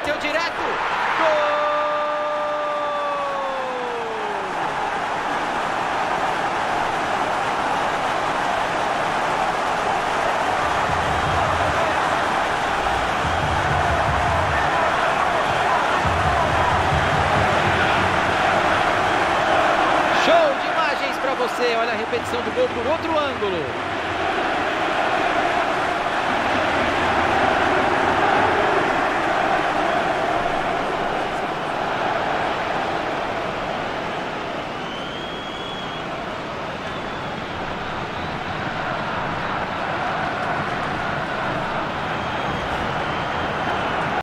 bateu direto. Show de imagens para você. Olha a repetição do gol por outro ângulo.